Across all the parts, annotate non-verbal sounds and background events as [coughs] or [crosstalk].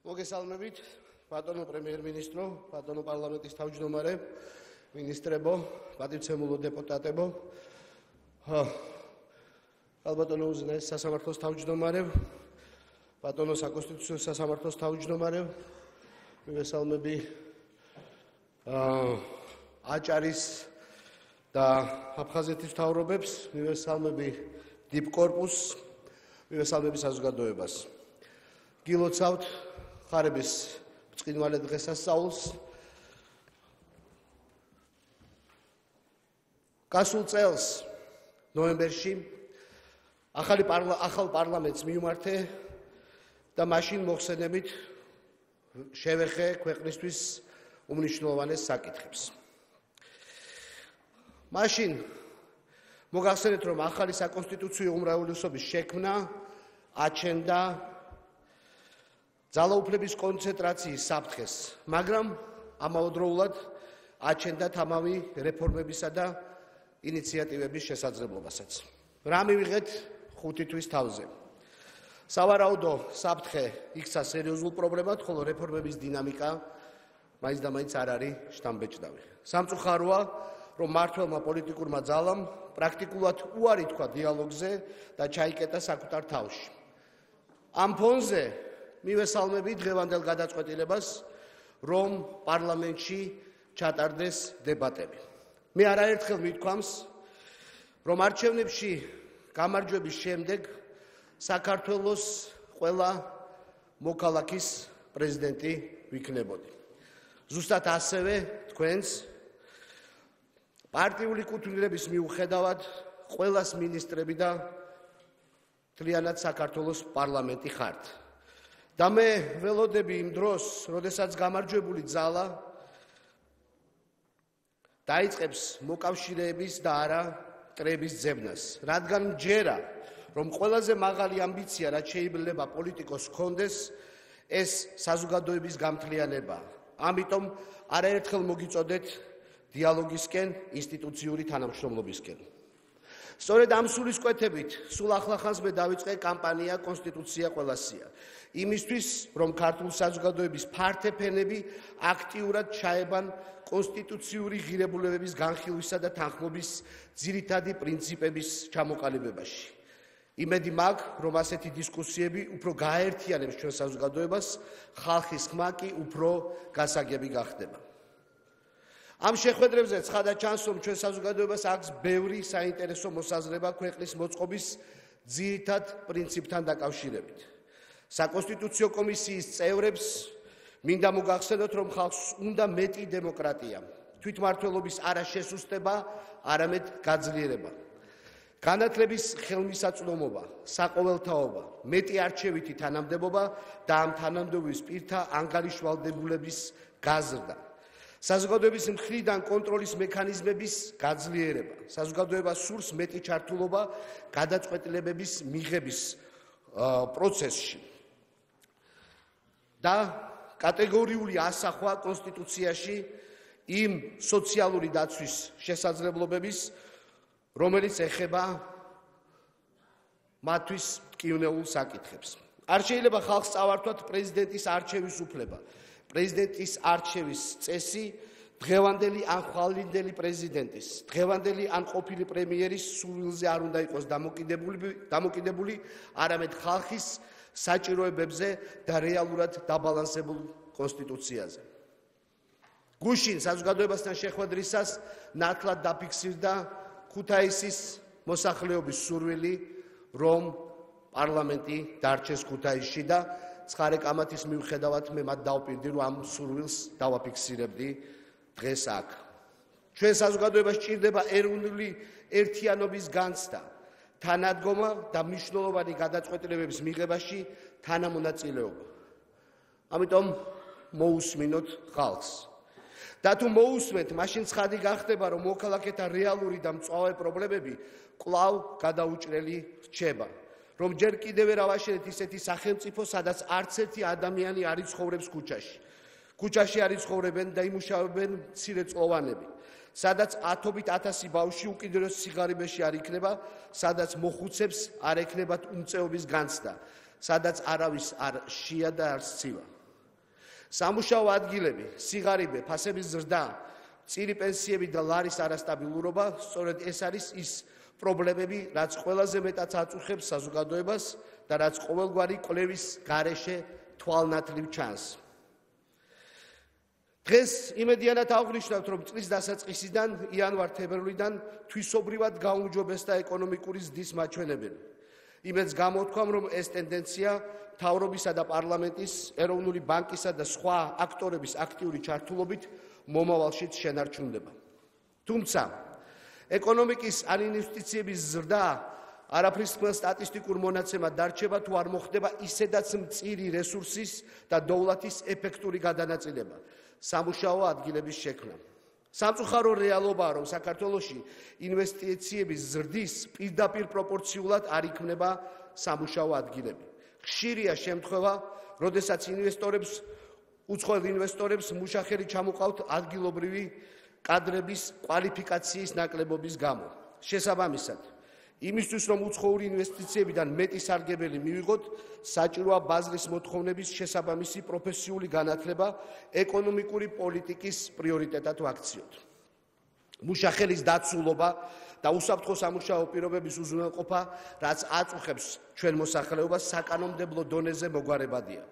მოგესალმებით, ბატონო პრემიერ-მინისტრო, ბატონო პარლამენტის თავმჯდომარე, მინისტრებო, პატივცემულო დეპუტატებო. ალბათონო უზნეს სასამართლოს თავმჯდომარე, ბატონო საკონსტიტუციო სასამართლოს თავმჯდომარე. მოგესალმები. აჭარის და აფხაზეთის თავრობებს, მოგესალმები დიპკორპუსს, მოგესალმები საზოგადოებას. გილოცავთ ხარების წინვალე დღესასწაულს გასულ წელს ნოემბერში ახალი ახალ პარლამენტს მიუმართე და მაშინ მოხსენებით შევეხე ქვეყნისთვის უმნიშვნელოვანეს საკითხებს. მაშინ მოგახსენეთ რომ ახალი საკონსტიტუციო უმრავლესობის შექმნა აჩენდა ძალაუფლების კონცენტრაციის საფრთხეს, მაგრამ ამავდროულად აჩენდა თამამი რეფორმებისა და ინიციატივების შესაძლებლობასაც. რა მივიღეთ 5 თვის თავზე? სავარაუდო საფრთხე იქცა სერიოზულ პრობლემად, ხოლო რეფორმების დინამიკა მაინც და მაინც არ არის შთამბეჭდავი. სამწუხაროა, რომ მართლმა პოლიტიკურმა ძალამ პრაქტიკულად უარი თქვა დიალოგზე და ჩაიკეტა საკუთარ თავში. ამ ფონზე მივესალმები დღევანდელ გადაწყვეტილებას, რომ პარლამენტში ჩატარდეს დებატები. მე არაერთხელ მithქვამს, რომ არჩევნებში გამარჯვების შემდეგ საქართველოს ყველა მოქალაქის პრეზიდენტი ვიქნებოდი. ზუსტად ასევე თქვენს პარტიული კუთვნილების მიუხედავად ყველას ministrები და თლიანად საქართველოს პარლამენტი ხართ. და მე ველოდები იმ დროს, როდესაც გამარჯვებული ძალა დაიწყებს მოკავშირეების და არა ტრების ძებნას, რადგან ჯერა, რომ ყველაზე მაღალი ამბიცია, რაც შეიძლება პოლიტიკოს ჰქონდეს, ეს საზოგადოების გამთლიანება. ამიტომ არაერთხელ მოგიწოდეთ დიალოგისკენ, ინსტიტუციური თანამშრომლობისკენ. სწორედ ამ სულისკვეთებით სულ ახლახანს მე დავიწყე კამპანია კონსტიტუცია ყველასია. იმისთვის, რომ ქართულ საზოგადოების ფართეფენები აქტიურად ჩაებან კონსტიტუციური ღირებულებების განხილვისა და თანხმობის ძირითადი პრინციპების ჩამოყალიბებაში. იმედი მაქვს, რომ ასეთი დისკუსიები უფრო გააერთიანებს ჩვენ საზოგადოებას, ხალხის ხმა კი უფრო გასაგები გახდება. ამ შეხვედრებზე ცხადად ჩანს, რომ ჩვენ საზოგადოებას აქვს ბევრი საინტერესო მოსაზრება ქვეყნის მოწყობის ძირითად პრინციპთან დაკავშირებით. საკონსტიტუციო კომისიის წევრებს მინდა მოგახსენოთ, რომ ხალხს უნდა მეტი დემოკრატია, თვითმართველობის არა შესუსტება, არამედ გაძლიერება. განათლების ხელმისაწვდომობა, საყოველთაობა, მეტი არჩევითი თანამდებობა და ამ თანამდებობის პირთა ანგარიშვალდებულების გაზრდა. საზოგადოების მხრიდან კონტროლის მექანიზმების გაძლიერება, საზოგადოებას სურს მეტი ჩართულობა გადაწყვეტილებების მიღების პროცესში. და კატეგორიული ასახვა კონსტიტუციაში იმ სოციალური დაცვის შესაძლებლობების, რომელიც ეხება მათთვის ტკივნეულ საკითხებს. არ შეიძლება ხალხს წავართვათ პრეზიდენტის არჩევის უფლება. პრეზიდენტის არჩევის წესი დღევანდელი ან ხვალინდელი პრეზიდენტის, დღევანდელი ან ყოფილი პრემიერის სულზე არ უნდა იყოს დამოკიდებული, დამოკიდებული არამედ ხალხის საჭიროებებზე და რეალურად დაბალანსებულ კონსტიტუციაზე. გუშინ საზოგადოებასთან შეხვედრისას ნათლად დაფიქსირდა ქუთაისის მოსახლეობის სურვილი, რომ პარლამენტი დარჩეს ქუთაისში და ცხარე კამათის მიუხედავად მე მათ დავპირდი რომ ამ სურვილს დავაფიქსირებდი დღეს აქ ჩვენ საზოგადოებას ჭირდება ეროვნული ერთიანობის განცდა თანადგომა და მნიშვნელოვანი გადაწყვეტილებების მიღებაში თანამონაწილეობა. ამიტომ მოусმინოთ ხალხს. და თუ მოусმეთ, მაშინ ცხადი გახდება, რომ მოქალაქეთა რეალური და მწვავე პრობლემები კვლავ გადაუჭრელი რჩება. რომ ჯერ კიდევ ვერ ავაშენეთ ისეთი სახელმწიფო, სადაც არც ერთი ადამიანი არ იცხოვრებს ქუჩაში. ქუჩაში არ იცხოვრებენ და იმუშავებენ მცირე წლოვანები. სადაც ათობით ათასი ბავშვი უკიდურეს სიღარიბეში არ იქნება, სადაც მოხუცებს არ ექნებათ უმწეობის განცდა, სადაც არავის არ შია და არ სცივა. სამუშაო ადგილები, სიგარიბე, ფასების ზრდა, წირი პენსიები და ლარის არასტაბილურობა, სწორედ ეს არის ის პრობლემები, რაც ყველაზე მეტად აწუხებს საზოგადოებას და რაც ყოველგვარი კვლევის გარეშე თვალნათლივ ჩანს. დღეს იმედიანად აღვნიშნავთ, რომ წლის დასაწყისიდან იანვარ-თებერვლიდან თვისობრივად გაუმჯობესდა ეკონომიკური ზრდის მაჩვენებელი. იმედს გამოთქვამ, რომ ეს ტენდენცია თავრობისა და პარლამენტის, ეროვნული ბანკისა და სხვა აქტორების აქტიური ჩართულობით მომავალშიც შენარჩუნდება. თუმცა ეკონომიკის ან ინვესტიციების ზრდა არაფრის თქვენ სტატისტიკურ მონაცემად დარჩება თუ არ მოხდება ისედაც მწირი რესურსის და დოვლათის ეფექტური გადანაწილება სამუშაო ადგილების შექმნა. სამწუხარო რეალობაა, რომ საქართველოში ინვესტიციების ზრდის პირდაპირ პროპორციულად არ იქმნება სამუშაო ადგილები. ხშირია შემთხვევა, როდესაც ინვესტორებს უცხოელ ინვესტორებს მუშახელი ჩამოყავთ ადგილობრივი კადრების კვალიფიკაციის ნაკლებობის გამო. შესაბამისად, იმისთვის რომ უცხოური ინვესტიციებიდან მეტი სარგებელი მივიღოთ, საჭიროა ბაზრის მოთხოვნების შესაბამისი პროფესიული განათლება ეკონომიკური პოლიტიკის პრიორიტეტად ვაქციოთ. მუშახელის დაცულობა და უსაფრთხო სამუშაო პირობების უზრუნველყოფა, რაც აწუხებს ჩვენ მოსახლეობას საკანონმდებლო დონეზე მოგვარებადია.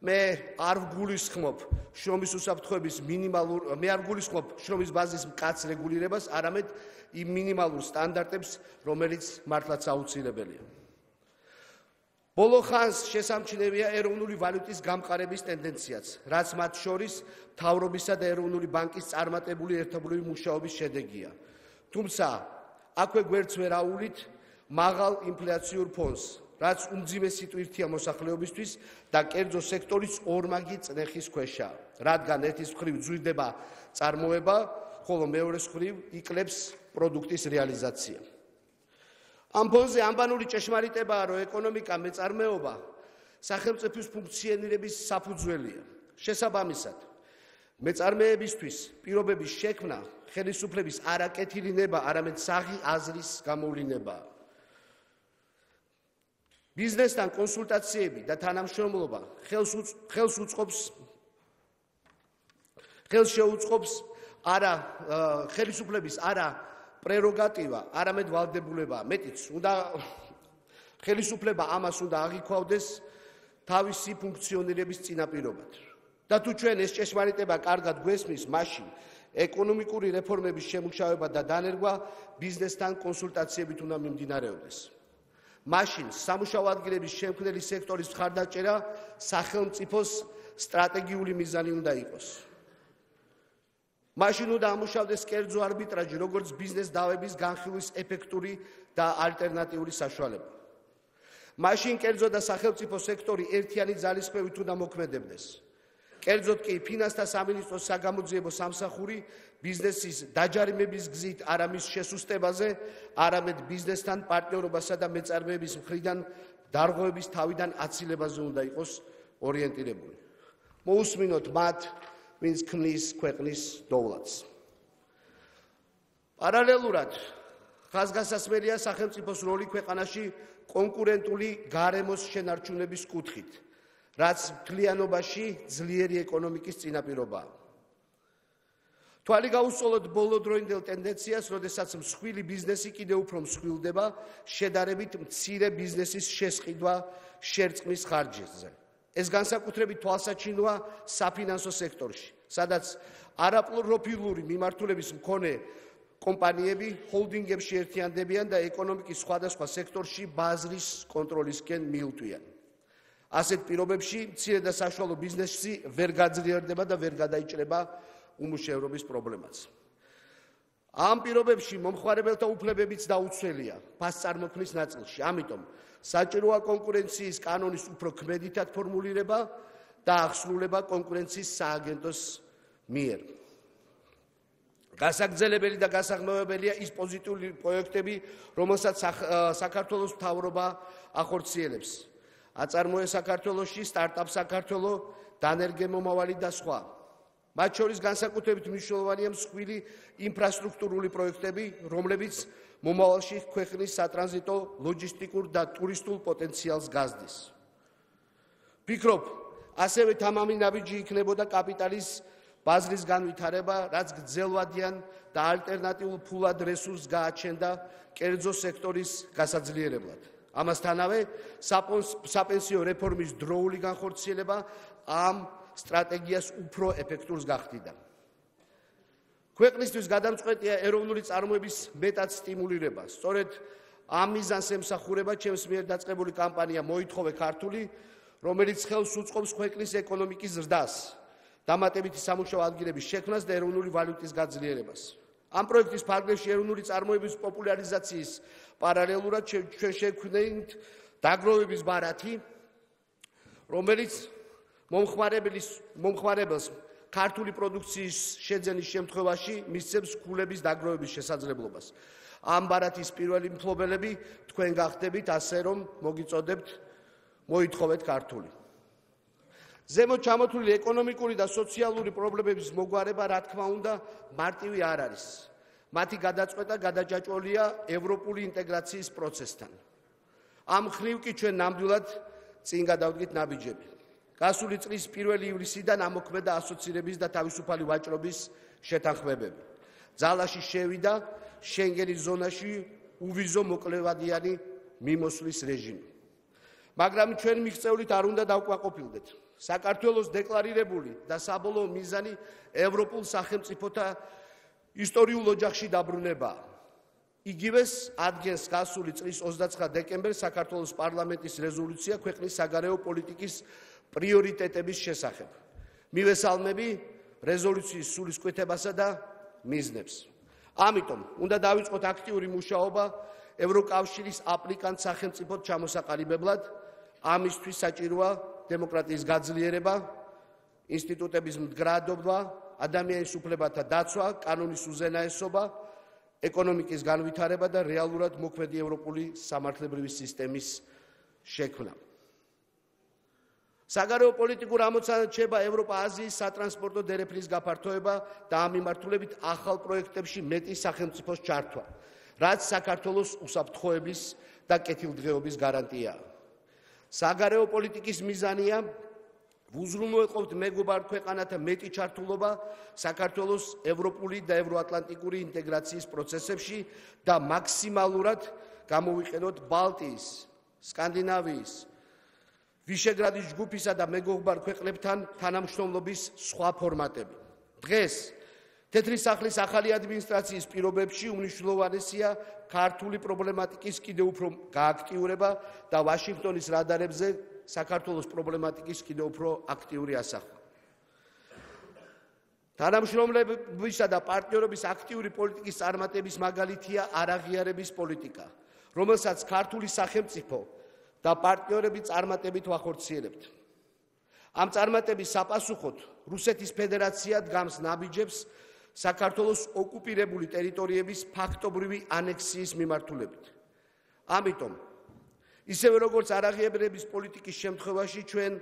მე არ ვგულისხმობ შრომის უსაფრთხოების მინიმალურ მე არ ვგულისხმობ შრომის ბაზის მკაც რეგულირებას, არამედ იმ მინიმალურ სტანდარტებს, რომელიც მართლაც აუცილებელია. ბოლო ხანს შესამჩნევია ეროვნული ვალუტის გამყარების ტენდენციაც, რაც მათ შორის თავრობისა და ეროვნული ბანკის წარმატებული ერთობლივი მუშაობის შედეგია. თუმცა აქვე გვერდს ვერ აულით მაღალ ინფლაციურ ფონს, რაც უმძიმესი ტვირთია მოსახლეობისთვის და კერძო სექტორის ორმაგი წნეხის ქვეშა, რადგან ერთის მხრივ ძვირდება წარმოება, ხოლო მეორეს მხრივ იკლებს პროდუქტის რეალიზაცია. ამ ფონზე ამბანური ჭეშმარიტებაა, რომ ეკონომიკა მეწარმეობა სახელმწიფოს ფუნქციონირების საფუძველია. შესაბამისად, მეწარმეებისთვის პირობების შექმნა ხელისუფლების არაკეთილი ნება, არამედ საღი აზრის გამოვლინებაა. ბიზნესთან კონსულტაციები და თანამშრომლობა ხელს ხელს უწყობს ხელს შეუწყობს არა ხელისუფლების არა პრეროგატივა, არამედ ვალდებულება. მეტიც უნდა ხელისუფლება ამას უნდა აღიქვავდეს თავისი ფუნქციონირების წინაპირობად. და თუ ჩვენ ეს ჭეშმარიტება კარგად გვესმის, მაშინ ეკონომიკური რეფორმების შემუშავება და დანერგვა ბიზნესთან კონსულტაციებით უნდა მიმდინარეობდეს. მაშინ სამუშაო ადგილების შემქმნელი სექტორის მხარდაჭერა სახელმწიფოს სტრატეგიული მიზანი უნდა იყოს. მაშინ უნდა ამუშავდეს კერძო არბიტრაჟი, როგორც ბიზნეს დავების განხილვის ეფექტური და ალტერნატიული საშუალება. მაშინ კერძო და სახელმწიფო სექტორი ერთიანი ძალისხმევით უნდა მოქმედებდეს. კერძოდ კი ფინანსთა სამინისტროს საგამოძიებო სამსახური ბიზნესის დაჯარიმების გზით არამის შესუსტებაზე, არამედ ბიზნესთან პარტნიორობასა და მეწარმეების მხრიდან დარღვევების თავიდან აცილებაზე უნდა იყოს ორიენტირებული. მოусმინოთ მათ, ვინც ქმნის ქვეყნის დოვლათს. პარალელურად ხაზგასასმელია სახელმწიფოს როლი ქვეყანაში კონკურენტული გარემოს შენარჩუნების კუთხით. რაც მთლიანობაში ძლიერი ეკონომიკის წინაპირობაა. თვალი გაუსწოლოთ ბოლოდროინდელ ტენდენციას, როდესაც მსხვილი ბიზნესი კიდევ უფრო მსხვილდება შედარებით მცირე ბიზნესის შესყიდვა შერწყმის ხარჯზე. ეს განსაკუთრებით თვალსაჩინოა საფინანსო სექტორში, სადაც არაპროფილური მიმართულების მქონე კომპანიები ჰოლდინგებში ერთიანდებიან და ეკონომიკის სხვადასხვა სექტორში ბაზრის კონტროლისკენ მიუტვიან. ასეთ პირობებში მცირე და საშუალო ბიზნესი ვერ გაძლიერდება და ვერ გადაიჭრება უმუშევრობის პრობლემას. ამ პირობებში მომხმარებელთა უფლებებიც დაუცველია ფასწარმოქმნის ნაწილში. ამიტომ საჭიროა კონკურენციის კანონის უფრო ქმედითად ფორმულირება და აღსრულება კონკურენციის სააგენტოს მიერ. გასაგრძელებელი და გასაღმოვებელია ის პოზიტიური პროექტები, რომელსაც საქართველოს მთავრობა ახორციელებს. აწარმოე საქართველოსში სტარტაპ საქართველო დანერგემომავალი და სხვა მათ შორის განსაკუთრებით მნიშვნელოვანია მსხვილი ინფრასტრუქტურული პროექტები რომლებიც მომავალში ქვეყნის სატრანზიტო ლოჯისტიკურ და ტურისტულ პოტენციალს გაზრდის ფიქრობ ასევე თამამი ნაბიჯი იქნებოდა კაპიტალის ბაზრის განვითარება, რაც გძელვადიან და ალტერნატიულ ფულად რესურსს გააჩენდა კერძო სექტორის გასაძლიერებლად. ამასთანავე საპენსიო რეფორმის დროული განხორციელება ამ სტრატეგიას უფრო ეფექტურს გახდიდა. ქვეყნისთვის გადამწყვეტია ეროვნული წარმოების მეტად სტიმულირება. სწორედ ამ მიზანს ემსახურება ჩემს მიერ დაწყებული კამპანია მოითხოვე ქართული, რომელიც ხელს უწყობს ქვეყნის ეკონომიკის ზრდას, დამატებითი სამუშაო ადგილების შექმნას და ეროვნული ვალუტის გაძლიერებას. ამ პროექტის ფარგლებში ეროვნული წარმოების პოპულარიზაციის პარალელურად ჩვენ შექმნით დაგროვების ბარათი, რომელიც მომხმარებლის მომხმარებელს ქართული პროდუქციის შეძენის შემთხვევაში მისცემს ქულების დაგროვების შესაძლებლობას. ამ ბარათის პირველი მფლობელები თქვენ გახდებით, ასე რომ მოგიწოდებთ მოითხოვეთ ქართული. ზემოთ ჩამოთვლილი ეკონომიკური და სოციალური პრობლემების მოგვარება, რა თქმა უნდა, მარტივი არ არის. მათი გადაწყვეტა გადაჭაჭულია ევროპული ინტეგრაციის პროცესთან. ამ ხრივ კი ჩვენ ნამდვილად წინ გადავდგით ნაბიჯები. გასული წლის 1 ივლისიდან ამოქმედა ასოცირების და თავისუფალი ვაჭრობის შეთანხმებები. ძალაში შევიდა შენგენის ზონაში უვიზო მოკლევადიანი მიმოსვლის რეჟიმი. მაგრამ ჩვენ მიღწევლით არ უნდა დავკვაყოფილდეთ. საქართველოს დეკლარირებული და საბოლოო მიზანი ევროპულ სახელმწიფოთა ისტორიულ ოჯახში დაბრუნება. იგივეს ადგენს გასული წლის 29 დეკემბერს საქართველოს პარლამენტის რეზოლუცია ქვეყნის საგარეო პოლიტიკის პრიორიტეტების შესახებ. მივესალმები რეზოლუციის სულისკვეთებასა და მიზნებს. ამიტომ უნდა დავიწყოთ აქტიური მუშაობა ევროკავშირის აპლიკანტ სახელმწიფოდ ჩამოსაყალიბებლად. ამისთვის საჭიროა დემოკრატიის გაძლიერება, ინსტიტუტების მდგრადობა, ადამიანის უფლებათა დაცვა, კანონის უზენაესობა, ეკონომიკის განვითარება და რეალურად მოქმედი ევროპული სამართლებრივი სისტემის შექმნა. საგარეო პოლიტიკურ ამოცანად შეება ევროპა-აზიის სატრანსპორტო დერეფნის გაფართოება და ამ მიმართულებით ახალ პროექტებში მეტი სახელმწიფოს ჩართვა, რაც საქართველოს უსაფრთხოების და კეთილდღეობის გარანტიაა. საგარეო პოლიტიკის მიზანია უზრუნველყოფთ მეგობარ ქვეყანათა მეტი ჩართულობა საქართველოს ევროპული და ევროატლანტიკური ინტეგრაციის პროცესებში და მაქსიმალურად გამოვიყენოთ ბალტიის, სკანდინავიის, ვიშეგრადის ჯგუფისა და მეგობარ ქვეყნებთან თანამშრომლობის სხვა ფორმატები. დღეს თეთრი სახლის ახალი ადმინისტრაციის პირობებში უნიშნულოვანესია ქართული პრობლემატიკის კიდევ უფრო გააქტიურება და ვაშინგტონის რადარებზე საქართველოს პრობლემატიკის კიდევ უფრო აქტიური ასახვა. თანამშრომლებისა და პარტნიორობის აქტიური პოლიტიკის წარმატების მაგალითია არაღიარების პოლიტიკა, რომელსაც ქართული სახელმწიფო და პარტნიორები წარმატებით ვახორციელებთ. ამ წარმატების საპასუხოდ რუსეთის ფედერაცია დგამს ნაბიჯებს საქართველოს ოკუპირებული ტერიტორიების ფაქტობრივი ანექსიის მიმართულებით. ამიტომ ისევე როგორც არაღიარების პოლიტიკის შემთხვევაში ჩვენ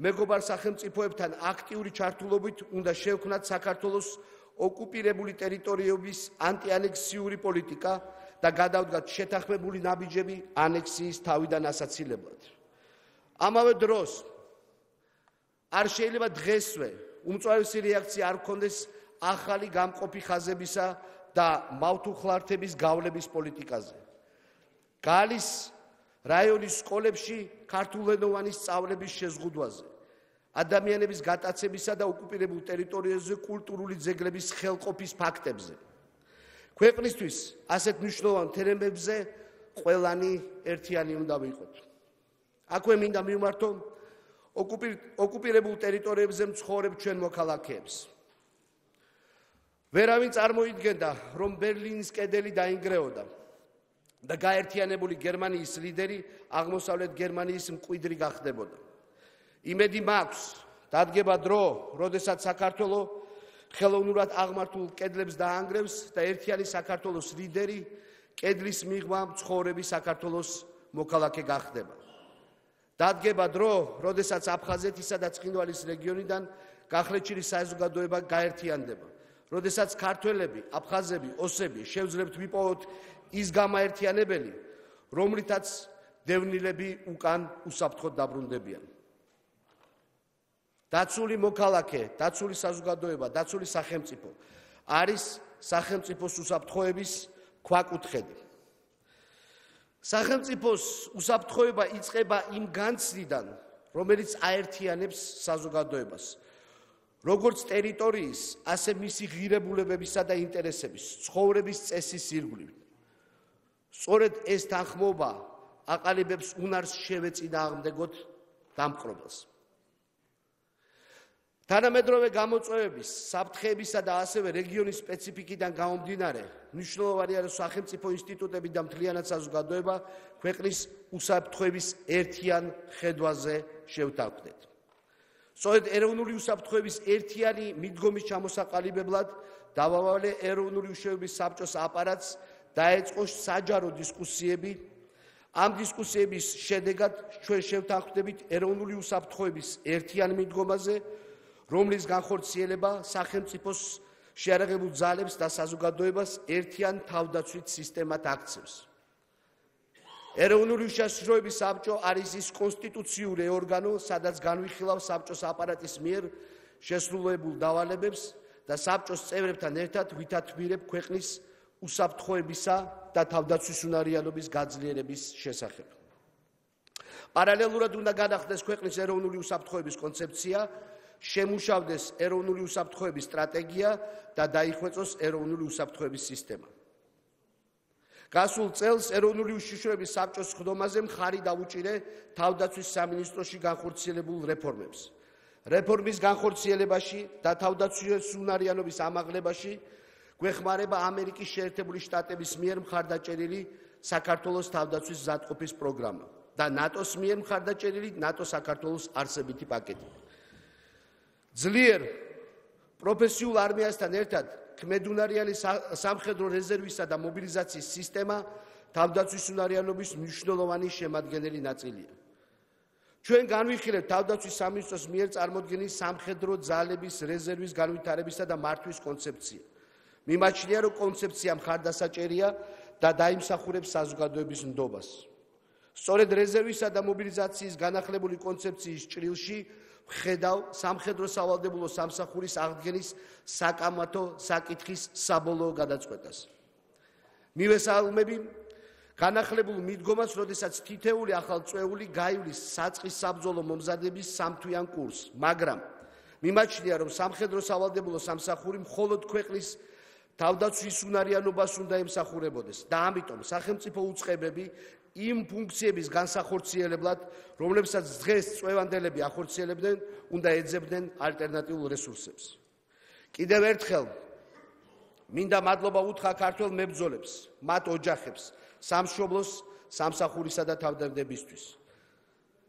მეგობარ სახელმწიფოებთან აქტიური ჩართულობით უნდა შევქმნათ საქართველოს ოკუპირებული ტერიტორიების ანტიანექსიური პოლიტიკა და გადავდგათ შეთანხმებული ნაბიჯები ანექსიის თავიდან ასაცილებლად. ამავე დროს არ შეიძლება დღესვე უმწვავესი რეაქცია არ გქონდეს ახალი გამყოფი ხაზებისა და მავთუხლართების გავლების პოლიტიკაზე. გალის რაიონის სკოლებში ქართულენოვანი სწავლების შეზღუდვაზე, ადამიანების გატაცებისა და ოკუპირებულ ტერიტორიებზე კულტურული ძეგლების ხელყოფის ფაქტებზე. ქვეყნისთვის ასეთ მნიშვნელოვან თერემებზე ყველანი ერთიანი უნდა ვიყოთ. აქვე მინდა მიმართო ოკუპირებულ ტერიტორიებზე მცხოვრებ ჩვენ მოქალაქეებს. ვერავინ წარმოიდგენდა, რომ ბერლინის კედელი დაინგრეოდა და გაერთიანებული გერმანიის ლიდერი აღმოსავლეთ გერმანიის მკვიდრი გახდებოდა. იმედი მაქვს, დადგება დრო, როდესაც საქართველოს ხელოვნურად აღმართულ კედლებს დაანგრევს და ერთიანი საქართველოს ლიდერი კედლის მიღმა მცხოვრები საქართველოს მოქალაქე გახდება. დადგება დრო, როდესაც აფხაზეთისა და ცხინვალის რეგიონიდან გახლეჩილი საზოგადოება გაერთიანდება. როდესაც ქართველები, აფხაზები, ოსები შევძლებთ ვიპოვოთ ის გამაერთიანებელი, რომლითაც დევნილები უკან უსაფრთხოდ დაბრუნდებიან. დაცული მოქალაქე, დაცული საზოგადოება, დაცული სახელმწიფო არის სახელმწიფოს უსაფრთხოების ქვაკუთხედი. სახელმწიფოს უსაფრთხოება იწყება იმ განცდიდან, რომელიც აერთიანებს საზოგადოებას. როგორც ტერიტორიის, ასე მისი ღირებულებებისა და ინტერესების, ცხოვრების წესის ირგვლივ. სწორედ ეს თანხმობა აყალიბებს უნარს შევეწინააღმდეგოთ დამყრობელს. თანამედროვე გამოწვევების, საფრთხეებისა და ასევე რეგიონის სპეციფიკიდან გამომდინარე, მნიშვნელოვანი არის სახელმწიფო ინსტიტუტები და მთლიანად საზოგადოება ქვეყნის უსაფრთხოების ერთიან ხედვაზე შევთანხმდეთ. სწორედ ეროვნული უსაფრთხოების ერთიანი მიდგომის ჩამოსაყალიბებლად დავავალე ეროვნული უშევების საბჭოს აპარატს დაეწყო საჯარო დისკუსიები ამ დისკუსიების შედეგად ჩვენ შევთანხმდებით ეროვნული უსაფრთხოების ერთიან მიდგომაზე რომლის განხორციელება სახელმწიფოს შეარაღებულ ძალებს და საზოგადოებას ერთიან თავდაცვით სისტემად აქცევს. ეროვნული უშასრულობის საბჭო არის ის კონსტიტუციური ორგანო, სადაც განვიხილავს საბჭოს აპარატის მიერ შესრულებულ დავალებებს და საბჭოს წევრებთან ერთად ვითათბირებ ქვეყნის უსაფრთხოებისა და თავდაცვის უნარიანობის გაძლიერების შესახებ. პარალელურად უნდა განახდეს ქვეყნის ეროვნული უსაფრთხოების კონცეფცია შემუშავდეს ეროვნული უსაფრთხოების სტრატეგია და დაიხვეწოს ეროვნული უსაფრთხოების სისტემა. გასულ წელს ეროვნული უშიშროების საბჭოს ხდომაზე მხარი დაუჭირე თავდაცვის სამინისტროში განხორციელებულ რეფორმებს. რეფორმის განხორციელებაში და თავდაცვის უნარიანობის ამაღლებაში გვეხმარება ამერიკის შეერთებული შტატების მიერ მხარდაჭერილი საქართველოს თავდაცვის ზატყოფის პროგრამა და ნატოს მიერ მხარდაჭერილი ნატო-საქართველოს არსებითი პაკეტი. ძლიერ პროფესიულ არმიასთან ერთად ქმედუნარიანი სამხედრო რეზერვისა და მობილიზაციის სისტემა თავდაცვის უნარიანობის მნიშვნელოვანი შემადგენელი ნაწილია. ჩვენ განვიხილეთ თავდაცვის სამინისტროს მიერ წარმოქმნილი სამხედრო ძალების რეზერვის განვითარებისა და მართვის კონცეფცია. მიმაჩნია, რომ კონცეფცია მხარდასაჭერია და დაიმსახურებს საზოგადოების ნდობას. სწორედ რეზერვისა და მობილიზაციის განახლებული კონცეფციის ჭრილში ხედავ სამხედრო სავალდებულო სამსახურის აღდგენის საკამათო საკითხის საბოლოო გადაწყვეტას. მივესალმები განახლებულ მიდგომას, როდესაც თითეული ახალწეული გაივლის საწყის საბრძოლო მომზადების სამთვიან კურსს, მაგრამ მიმაჩნია, რომ სამხედრო სავალდებულო სამსახური მხოლოდ ქვეყნის თავდაცვის უნარიანობას უნდა ემსახურებოდეს და ამიტომ სახელმწიფო უწყებები იმ ფუნქციების განსახორციელებლად, რომლებსაც დღეს წვევანდელები ახორციელებდნენ, უნდა ეძებდნენ ალტერნატიულ რესურსებს. კიდევ ერთხელ მინდა მადლობა უთხრა ქართულ მებრძოლებს, მათ ოჯახებს, სამშობლოს, სამსახურისა და თავდაცვებისთვის.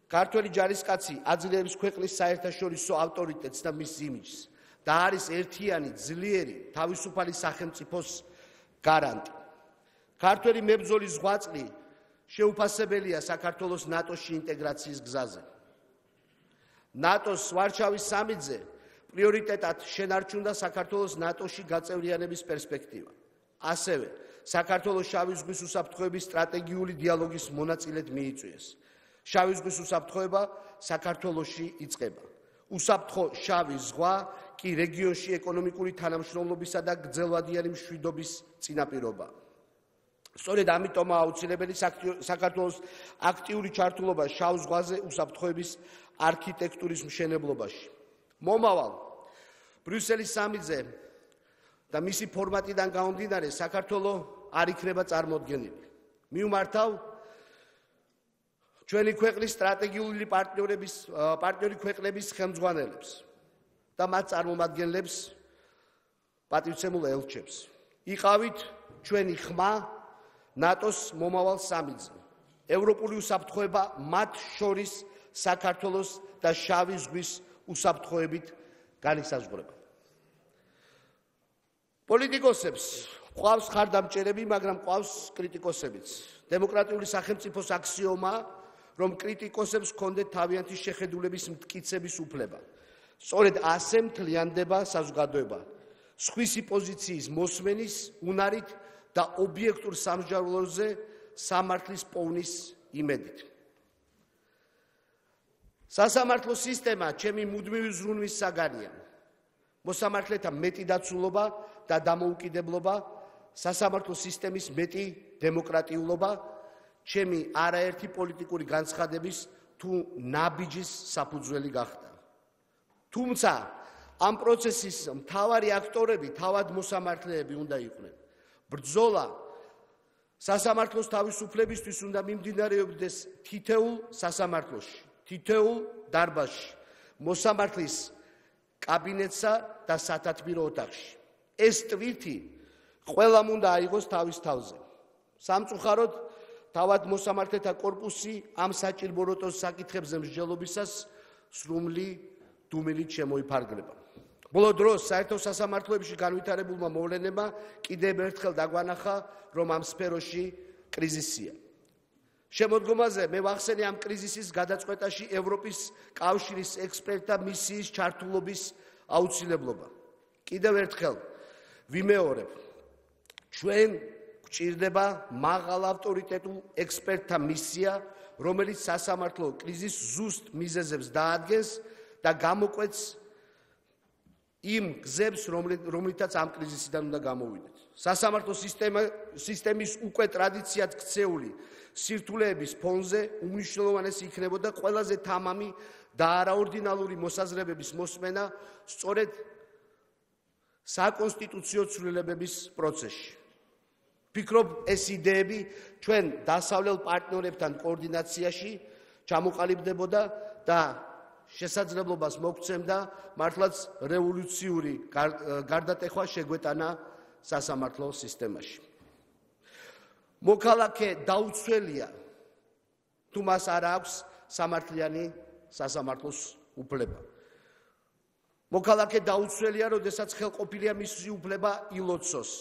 ქართული ჯარისკაცი აძლიერებს ქვეყნის საერთაშორისო ავტორიტეტს და მის იმიჯს და არის ერთიანი, ძლიერი, თავისუფალი სახელმწიფოს გარანტი. ქართული მებრძოლის ზღვაწლი შეუფასებელია საქართველოს ნატოში ინტეგრაციის გზაზე. ნატოს ვარშავის სამიტზე პრიორიტეტად შენარჩუნდა საქართველოს ნატოში გაწევრიანების პერსპექტივა. ასევე საქართველოს შავი ზღვის უსაფრთხოების სტრატეგიული დიალოგის მონაწილედ მიიწვიეს. შავი ზღვის უსაფრთხოება საქართველოსში იწყება. უსაფრთხო შავი ზღვა კი რეგიონში ეკონომიკური თანამშრომლობისა და გრძელვადიანი მშვიდობის წინაპირობაა. სწორედ ამიტომაა აუცილებელი საქართველოს აქტიური ჩართულობა შავ ზღვაზე უსაფრთხოების არქიტექტურის მშენებლობაში. მომავალ ბრიუსელის სამიტზე და მისი ფორმატიდან გამომდინარე საქართველოს არ იქნება წარმოქმნილი. მიუმართავ ჩვენი ქვეყნის სტრატეგიული პარტნიორების პარტნიორი ქვეყნების ხელმძღვანელებს და მათ წარმომადგენლებს პატივცემულ ელჩებს. იყავით ჩვენი ხმა ნატოს მომავალ სამიტზე. ევროპული უსაფრთხოება მათ შორის საქართველოს და შავი ზღვის უსაფრთხოებით განისაზღვრება. პოლიტიკოსებს ყავს ხარდამჭერები, მაგრამ ყავს კრიტიკოსებიც. დემოკრატიული სახელმწიფოს აქსიომა, რომ კრიტიკოსებს ჰქონდეთ თავიანთი შეხედულების მტკიცების უფლება. სწორედ ასე მთლიანდება საზოგადოება. სხვისი პოზიციის მოსმენის უნარით და ობიექტურ სამსჯავროზე სამართლის პოვნის იმედით. სასამართლო სისტემა ჩემი მუდმივი ზრუნვის საგანია. მოსამართლეთა მეტი დაცულობა და დამოუკიდებლობა, სასამართლო სისტემის მეტი დემოკრატიულობა, ჩემი არაერთი პოლიტიკური განცხადების თუ ნაბიჯის საფუძველი გახდა. თუმცა ამ პროცესის მთავარი აქტორები თავად მოსამართლეები უნდა იყვნენ. ბრძოლა სასამართლოს თავისუფლებისთვის უნდა მიმდინარეობდეს თითეულ სასამართლოში, თითეულ დარბაზში, მოსამართლის კაბინეტსა და სათათბირო ოთახში. ეს ტვირთი ყველამ უნდა აიღოს თავის თავზე. სამწუხაროდ თავად მოსამართლეთა корпуსი ამ საჭირბო როტოს საკითხებზე მსჯელობისას სრული დუმილით შემოიფარგლება. ბოლო დროს საერთო სასამართლოებში განვითარებულმა მოვლენებმა კიდევ ერთხელ დაგვანახა, რომ ამ სფეროში კრიზისია. შემოდგომაზე მე ვახსენე ამ კრიზისის გადაწყვეტაში ევროპის კავშირის ექსპერტთა მისიის ჩართულობის აუცილებლობა. კიდევ ერთხელ ვიმეორებ, ჩვენ გვჭირდება მაღალ ავტორიტეტულ ექსპერტთა მისია, რომელიც სასამართლო კრიზისის ზუსტ მიზეზებს დაადგენს და გამოკვეთს იმ გზებს, რომლითაც ამ კრიზისიდან უნდა გამოვიდეთ. სასამართლო სისტემა სისტემის უკვე ტრადიციად ქცეული სირთულეების ფონზე უმნიშვნელოვანესი იქნებოდა ყველაზე თამამი და არაორდინალური მოსაზრებების მოსმენა სწორედ საკონსტიტუციო ცვლილებების პროცესში. ფიქრობ ეს იდეები ჩვენ დასავლელ პარტნიორებთან კოორდინაციაში ჩამოყალიბდებოდა და შესაძლებლობას მოგცემდა მართლაც რევოლუციური გარდატეხვა შეგვეტანა სასამართლო სისტემაში. მოქალაქე დაუცველია თუ მას არ აქვს სამართლიანი სასამართლოს უფლება. მოქალაქე დაუცველია, როდესაც ხელყოფილია მისი უფლება ილოცოს.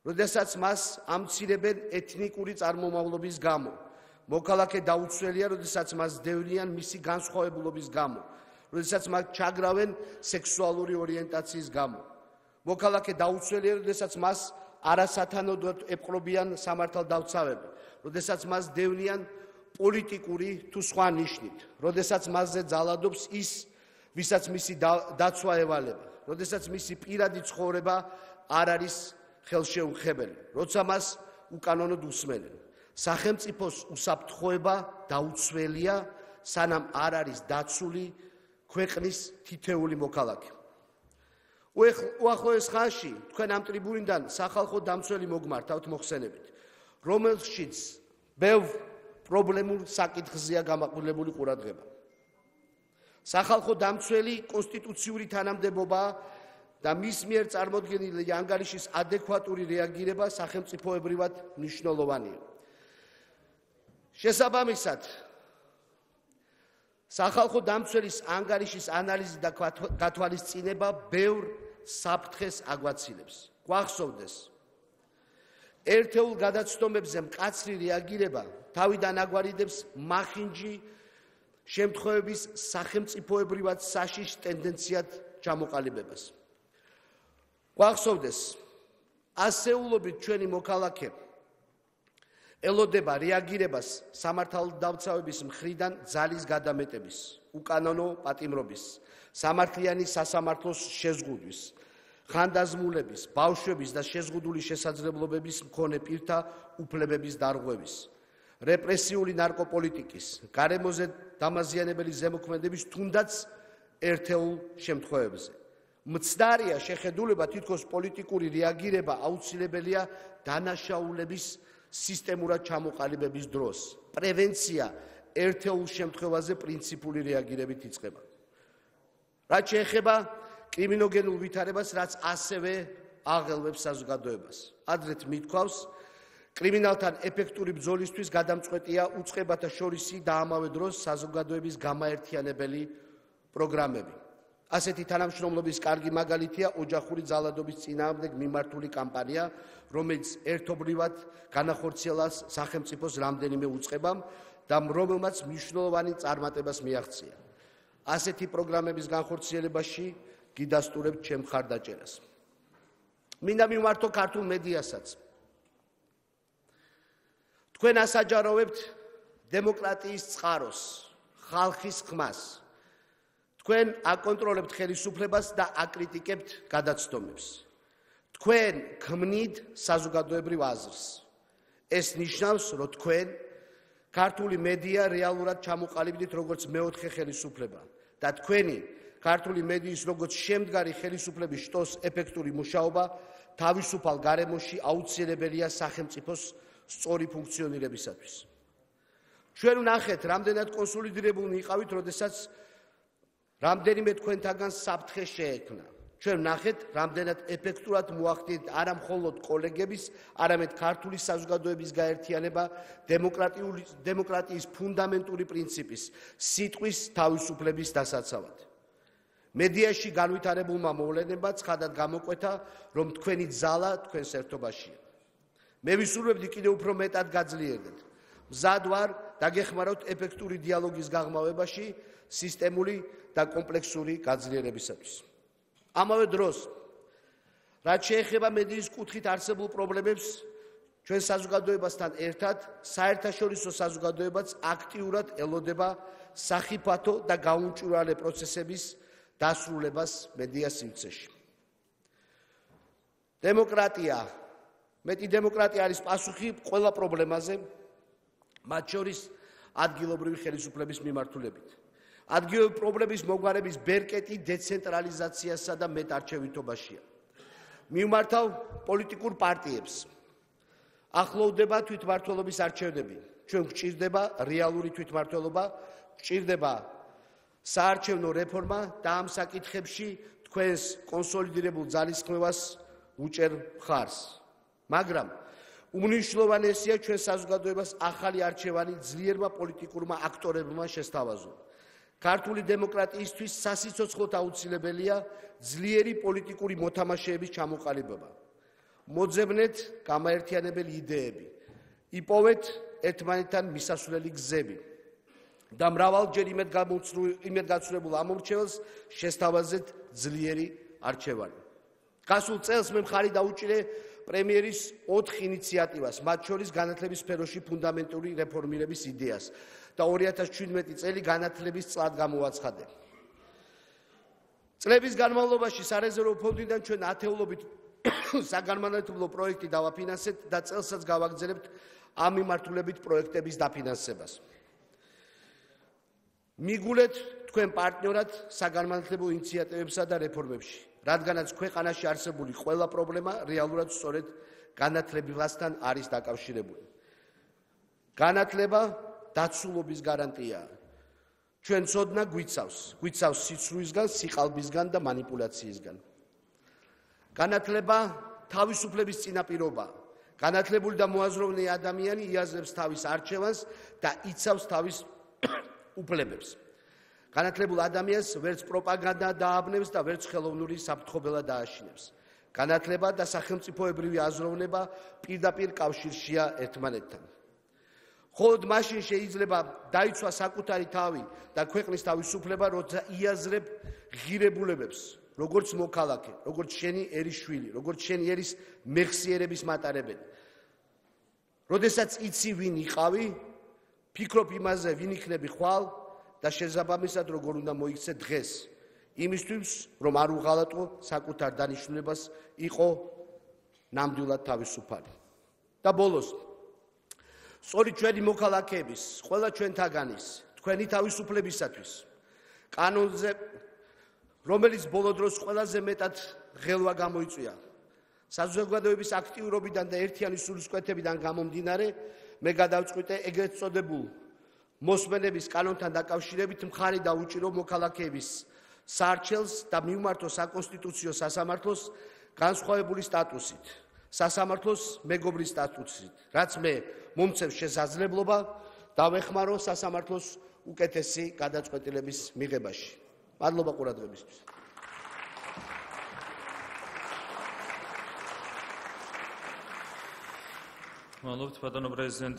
როდესაც მას ამცირებენ ეთნიკური წარმომავლობის გამო. მოქალაქე დაუცველია, როდესაც მას დევნიან მისი განსხვავებულობის გამო, როდესაც მას ჩაგრავენ სექსუალური ორიენტაციის გამო. მოქალაქე დაუცველია, როდესაც მას არასათანადოდ ეპყრობიან სამართალდამცავები, როდესაც მას დევნიან პოლიტიკური თუ სხვა ნიშნით, როდესაც მასზე ძალადობს ის, ვისაც მისი დაცვა ევალება, როდესაც მისი პირადი ცხოვრება არ არის ხელშეუხებელი, როცა მას უკანონოდ უსმენენ. სახელმწიფოს უსაფრთხოება დაუცველია, სანამ არ არის დაცული ქვეყნის თითეული მოქალაქე. უახლოეს ხანში თქვენ ამ ტრიბუნიდან სახალხო დამცველი მოგმართავთ მოხსენებით, რომელშიც ბევრ პრობლემურ საკითხზეა გამაყურებული ყურადღება. სახალხო დამცველი კონსტიტუციური თანამდებობა და მის მიერ წარმოქმნილი ანგარიშის ადეკვატური რეაგირება სახელმწიფოებრივად მნიშვნელოვანია. შესაბამისად სახალხო დამცველის ანგარიშის ანალიზი და გათვალისწინება ბევრ საფრთხეს აგვაცილებს. გვახსოვდეს ერთეულ გადაცდომებზე მკაცრი რეაგირება თავიდან აგვარიდებს მახინჯი შემთხვევების სახელმწიფოებრივად საშიშ ტენდენციად ჩამოყალიბებას. გვახსოვდეს ასეულობით ჩვენი მოქალაქეები ელოდება რეაგირებას სამართალდამცავების მხრიდან ძალის გადამეტების, უკანონო პატიმრობის, სამართლიანი სასამართლოს შეზღუდვის, ხანდაზმულების, ბავშვების და შეზღუდული შესაძლებლობების მქონე პირთა უფლებების დარღვევის, რეპრესიული ნარკოპოლიტიკის, გარემოზე დამაზიანებელი ზემოქმედების თუნდაც ერთეულ შემთხვევებზე. მცდარია შეხედულება თითქოს პოლიტიკური რეაგირება აუცილებელია დანაშაულების სისტემურად ჩამოყალიბების დროს პრევენცია ერთეულ შემთხვევაზე პრინციპული რეაგირებით იწყება. რაც შეეხება კრიმინოგენულ ვითარებას, რაც ასევე აღელვებს საზოგადოებას. ადრეთ მithქვავს კრიმინალთან ეფექტური ბრძოლისთვის გადამწყვეტია უწყებათა შორისი და ამავე დროს საზოგადოების გამაერთიანებელი პროგრამები. ასეთი თანამშრომლობის კარგი მაგალითია ოჯახური ძალადობის წინააღმდეგ მიმართული კამპანია, რომელიც ერთობრივად განახორციელა სახელმწიფოს რამდენიმე უწყებამ და რომელმაც მნიშვნელოვანი წარმატებას მიაღწია. ასეთი პროგრამების განხორციელებაში გიდასტურებ ჩემ ხარდაჭერას. მინდა მიმართო ქართულ მედიასაც. თქვენ ასაჯაროვებთ დემოკრატიის წყაროს, ხალხის ხმას. თქვენ აკონტროლებთ ხელისუფლებას და აკრიტიკებთ გადაცდომებს. თქვენ ქმნით საზოგადოებრივ აზრს. ეს ნიშნავს, რომ თქვენ ქართული მედია რეალურად ჩამოყალიბდით როგორც მეოთხე ხელისუფლება და თქვენი ქართული მედიის როგორც შემდგარი ხელისუფლების შტოს ეფექტური მუშაობა თავისუფალ გარემოში აუცილებელია სახელმწიფოს სწორი ფუნქციონირებისათვის. ჩვენ ვნახეთ, რამდენად კონსოლიდირებულნი იყავით, როდესაც რამდენიმე თქვენთაგან საფრთხე შეექმნა. ჩვენ ვნახეთ, რამდენად ეფექტურად მოახდინეთ არა მხოლოდ კოლეგების, არამედ ქართული საზოგადოების გაერთიანება დემოკრატიული დემოკრატიის ფუნდამენტური პრინციპის სიტყვის თავისუფლების დასაცავად. მედიაში განვითარებულმა მოვლენებმა ცხადად გამოკვეთა, რომ თქვენი ძალა თქვენს ერთობაშია. მე ვისურვებდი კიდევ უფრო მეტად გაძლიერდეთ. მზად ვარ დაგეხმაროთ ეფექტური დიალოგის გაღრმავებაში სისტემური და კომპლექსური გაძლიერებისათვის. ამავე დროს, რაც შეეხება მედიის კუთხით არსებულ პრობლემებს, ჩვენ საზოგადოებასთან ერთად საერთაშორისო საზოგადოებაც აქტიურად ელოდება სახიფათო და გაუნჭურვალე პროცესების დასრულებას მედია სივრცეში. დემოკრატია მეტი დემოკრატია არის პასუხი ყველა პრობლემაზე, მათ შორის ადგილობრივი ხელისუფლების მიმართულებით. ადგილობრივი პრობლემის მოგვარების ბერკეტი დეცენტრალიზაციასა და მეტარჩევითობაშია. მიმართავ პოლიტიკურ პარტიებს. ახლოვდება თვითმართველობის არჩევნები. ჩვენ გვჭირდება რეალური თვითმართველობა, გვჭირდება საარჩევნო რეფორმა და ამ საკითხებში თქვენს კონსოლიდირებულ ძალისხმევას უჭერ ხარს. მაგრამ უნიშნულოვანესია ჩვენ საზოგადოებას ახალი არჩევანი ძლიერმა პოლიტიკურმა აქტორებმა შესთავაზონ. ქართული დემოკრატიისთვის სასიცოცხლოდ აუცილებელია ძლიერი პოლიტიკური მოთამაშეების ჩამოყალიბება. მოძებნეთ გამაერთიანებელი იდეები. იპოვეთ ერთმანეთთან მისასვლელი გზები. და მრავალჯერ იმედ გამოცნულ იმედ გაცვლებულ ამორჩეველს შესთავაზეთ ძლიერი არჩევანი. გასულ წელს მე მხარი დაუჭირე პრემიერის 4 ინიციატივას, მათ შორის განათლების სფეროში ფუნდამენტური რეფორმირების იდეას და 2017 წელი განათლების წლად გამოაცხადე. წლების განმავლობაში სარეზერვო ფონდიდან ჩვენ ათეულობით [coughs] საგანმანათლებლო პროექტი დავაფინანსეთ და წელსაც გავაგზავნებთ ამ მიმართულებით პროექტების დაფინანსებას. მიგულეთ თქვენ პარტნიორად საგანმანათლებლო ინიციატივებსა და რეფორმებში, რადგანაც ქვეყანაში არსებული ყველა პრობლემა რეალურად სწორედ განათლებასთან არის დაკავშირებული. განათლება დაცულობის გარანტიაა. ჩვენ ცოდნა გვიცავს, გვიცავს სიცრუისგან, სიყალბისგან და манипуляციისგან. განათლება თავისუფლების წინაპირობაა. განათლებული და მოაზროვნე ადამიანი იაზრებს თავის არჩევანს და იცავს თავის [coughs] უფლებებს. განათლებულ ადამიანს ვერც პროპაგანდა დააბნევს და ვერც ხელოვნური საფრთხობელა დააშინებს. განათლება და სახელმწიფოებრივი აზროვნება პირდაპირ კავშირშია ერთმანეთთან. ხოლოდ მაშინ შეიძლება დაიცვა საკუთარი თავი და ქვეყნის თავისუფლება, როცა იაზრებ ღირებულებებს, როგორც მოქალაქე, როგორც შენი ერისშვილი, როგორც შენი ერის მეხსიერების მატარებელი. როდესაც იცი ვინ იყავი, ფიქრობ იმაზე, ვინ იქნები ხვალ და შესაბამისად როგორ უნდა მოიქცე დღეს. იმისთვის, რომ არ უღალატო საკუთარ დანიშნულებას, იყო ნამდვილად თავისუფალი. და ბოლოს სწორი ჩვენი მოქალაქეების, ყველა ჩვენთაგანის, თქვენი თავისუფლებისათვის კანონზე რომელიც ბოლო დროს ყველაზე მეტად ღელვა გამოიწვია საზოგადოების აქტიურობიდან და ერთიანი სულისკვეთებიდან გამომდინარე მე გადავწყვიტე ეგრეთ წოდებულ მოსმენების კანონთან დაკავშირებით მხარი დაუჭირო მოქალაქეების სარჩელს და მიმართო საკონსტიტუციო სასამართლოს განსხვავებული სტატუსით. სასამართლოს მეგობრის სტატუსით რაც მე მომცემ შესაძლებლობა დავეხმარო სასამართლოს უკეთესი გადაწყვეტილების მიღებაში. მადლობა ყურადღებისთვის. მადლობთ ბატონო პრეზიდენტო